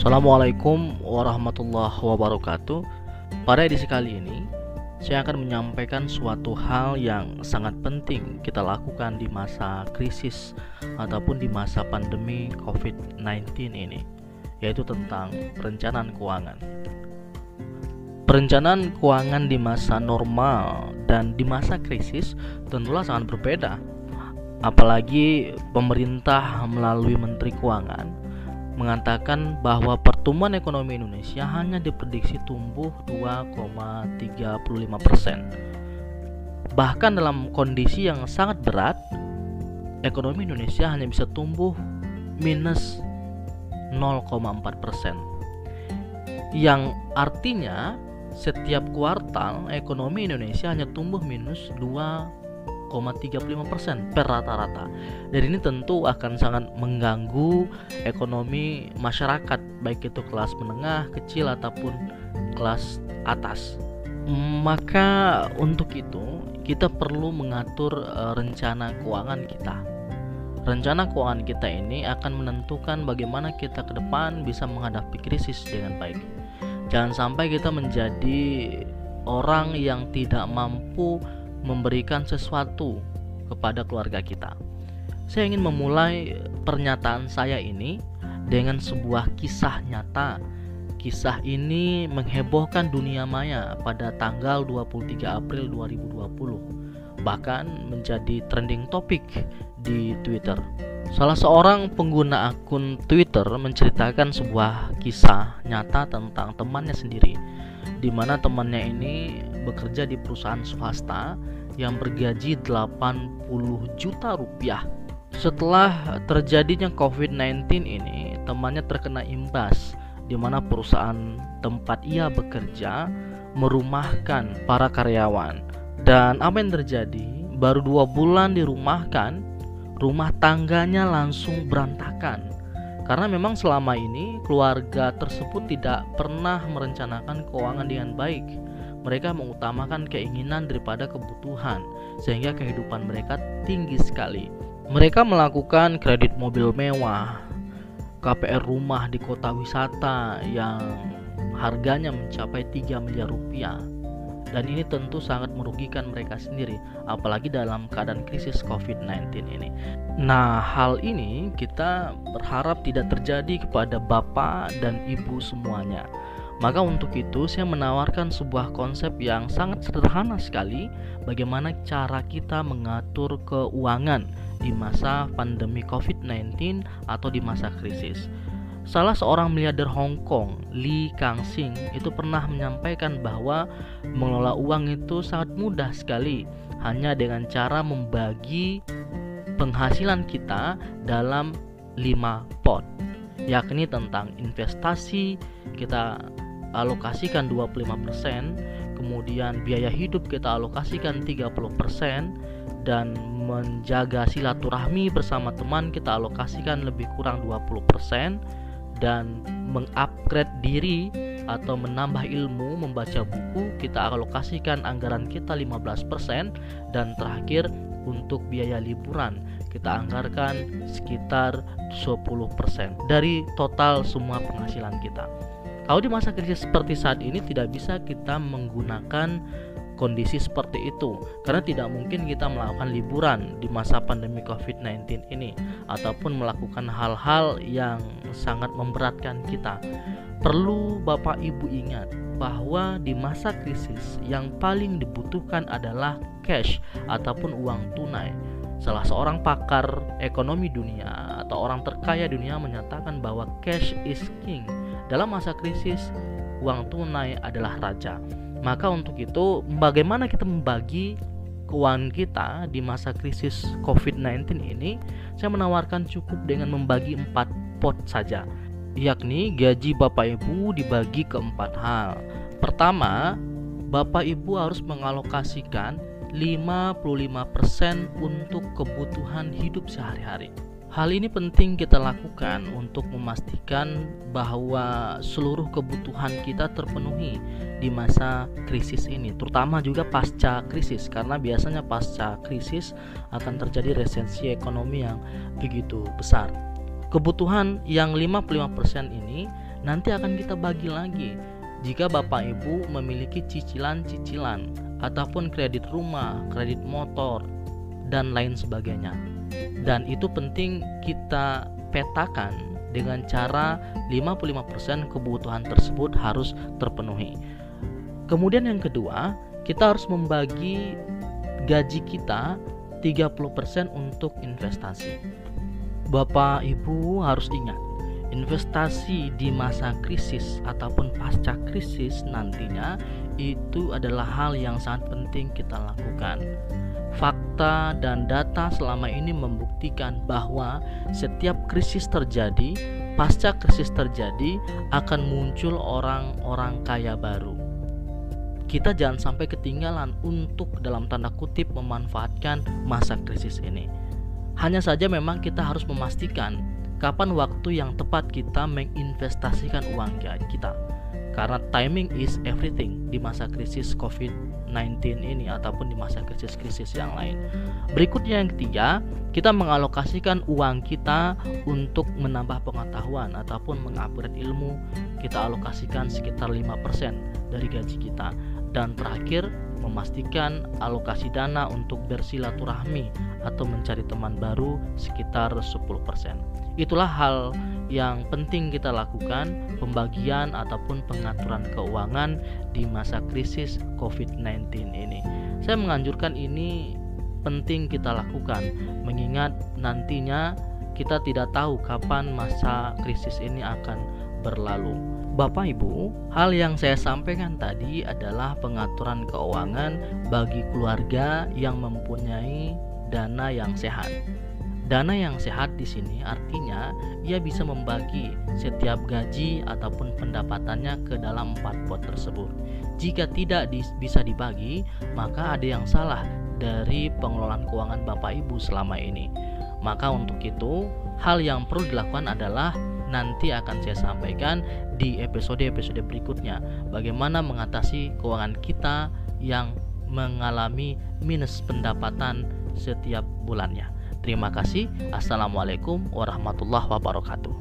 Assalamualaikum warahmatullahi wabarakatuh. Pada edisi kali ini, saya akan menyampaikan suatu hal yang sangat penting kita lakukan di masa krisis ataupun di masa pandemi COVID-19 ini, yaitu tentang perencanaan keuangan. Perencanaan keuangan di masa normal dan di masa krisis tentulah sangat berbeda. Apalagi pemerintah melalui Menteri Keuangan mengatakan bahwa pertumbuhan ekonomi Indonesia hanya diprediksi tumbuh 2,35 persen. Bahkan dalam kondisi yang sangat berat, ekonomi Indonesia hanya bisa tumbuh minus 0,4 persen. Yang artinya setiap kuartal ekonomi Indonesia hanya tumbuh minus 2,35% per rata-rata. Dan ini tentu akan sangat mengganggu ekonomi masyarakat baik itu kelas menengah, kecil ataupun kelas atas. Maka untuk itu kita perlu mengatur uh, rencana keuangan kita. Rencana keuangan kita ini akan menentukan bagaimana kita ke depan bisa menghadapi krisis dengan baik. Jangan sampai kita menjadi orang yang tidak mampu memberikan sesuatu kepada keluarga kita. Saya ingin memulai pernyataan saya ini dengan sebuah kisah nyata. Kisah ini menghebohkan dunia maya pada tanggal 23 April 2020, bahkan menjadi trending topik di Twitter. Salah seorang pengguna akun Twitter menceritakan sebuah kisah nyata tentang temannya sendiri, di mana temannya ini bekerja di perusahaan swasta yang bergaji 80 juta rupiah. Setelah terjadinya COVID-19 ini, temannya terkena imbas di mana perusahaan tempat ia bekerja merumahkan para karyawan. Dan apa yang terjadi? Baru dua bulan dirumahkan, rumah tangganya langsung berantakan. Karena memang selama ini keluarga tersebut tidak pernah merencanakan keuangan dengan baik. Mereka mengutamakan keinginan daripada kebutuhan, sehingga kehidupan mereka tinggi sekali. Mereka melakukan kredit mobil mewah, KPR rumah di kota wisata yang harganya mencapai 3 miliar rupiah dan ini tentu sangat merugikan mereka sendiri apalagi dalam keadaan krisis COVID-19 ini. Nah, hal ini kita berharap tidak terjadi kepada bapak dan ibu semuanya. Maka untuk itu saya menawarkan sebuah konsep yang sangat sederhana sekali bagaimana cara kita mengatur keuangan di masa pandemi COVID-19 atau di masa krisis. Salah seorang miliarder Hong Kong, Lee Kang-sing, itu pernah menyampaikan bahwa mengelola uang itu sangat mudah sekali, hanya dengan cara membagi penghasilan kita dalam 5 pot, yakni tentang investasi, kita alokasikan 25%, kemudian biaya hidup kita alokasikan 30%, dan menjaga silaturahmi bersama teman kita alokasikan lebih kurang 20%, dan mengupgrade diri atau menambah ilmu membaca buku kita alokasikan anggaran kita 15% dan terakhir untuk biaya liburan kita anggarkan sekitar 10% dari total semua penghasilan kita. Kalau di masa krisis seperti saat ini tidak bisa kita menggunakan kondisi seperti itu karena tidak mungkin kita melakukan liburan di masa pandemi COVID-19 ini ataupun melakukan hal-hal yang sangat memberatkan kita. Perlu Bapak Ibu ingat bahwa di masa krisis yang paling dibutuhkan adalah cash ataupun uang tunai. Salah seorang pakar ekonomi dunia atau orang terkaya dunia menyatakan bahwa cash is king. Dalam masa krisis, uang tunai adalah raja. Maka untuk itu bagaimana kita membagi keuangan kita di masa krisis COVID-19 ini saya menawarkan cukup dengan membagi empat pot saja yakni gaji Bapak Ibu dibagi ke empat hal pertama Bapak Ibu harus mengalokasikan 55% untuk kebutuhan hidup sehari-hari Hal ini penting kita lakukan untuk memastikan bahwa seluruh kebutuhan kita terpenuhi di masa krisis ini, terutama juga pasca krisis karena biasanya pasca krisis akan terjadi resesi ekonomi yang begitu besar. Kebutuhan yang 55% ini nanti akan kita bagi lagi jika Bapak Ibu memiliki cicilan-cicilan ataupun kredit rumah, kredit motor, dan lain sebagainya. Dan itu penting kita petakan dengan cara 55% kebutuhan tersebut harus terpenuhi. Kemudian yang kedua, kita harus membagi gaji kita 30% untuk investasi. Bapak Ibu harus ingat, investasi di masa krisis ataupun pasca krisis nantinya itu adalah hal yang sangat penting kita lakukan. Fakta dan data selama ini membuktikan bahwa setiap krisis terjadi, pasca krisis terjadi akan muncul orang-orang kaya baru. Kita jangan sampai ketinggalan untuk dalam tanda kutip memanfaatkan masa krisis ini. Hanya saja memang kita harus memastikan kapan waktu yang tepat kita menginvestasikan uang kita. Karena timing is everything di masa krisis COVID-19 ini ataupun di masa krisis-krisis yang lain. Berikutnya yang ketiga, kita mengalokasikan uang kita untuk menambah pengetahuan ataupun mengupgrade ilmu. Kita alokasikan sekitar 5% dari gaji kita. Dan terakhir, memastikan alokasi dana untuk bersilaturahmi atau mencari teman baru sekitar 10%. Itulah hal yang penting kita lakukan pembagian ataupun pengaturan keuangan di masa krisis COVID-19 ini. Saya menganjurkan ini penting kita lakukan mengingat nantinya kita tidak tahu kapan masa krisis ini akan berlalu. Bapak Ibu, hal yang saya sampaikan tadi adalah pengaturan keuangan bagi keluarga yang mempunyai dana yang sehat. Dana yang sehat di sini artinya ia bisa membagi setiap gaji ataupun pendapatannya ke dalam empat pot tersebut. Jika tidak bisa dibagi, maka ada yang salah dari pengelolaan keuangan Bapak Ibu selama ini. Maka untuk itu, hal yang perlu dilakukan adalah nanti akan saya sampaikan di episode-episode berikutnya bagaimana mengatasi keuangan kita yang mengalami minus pendapatan setiap bulannya. Terima kasih. Assalamualaikum warahmatullahi wabarakatuh.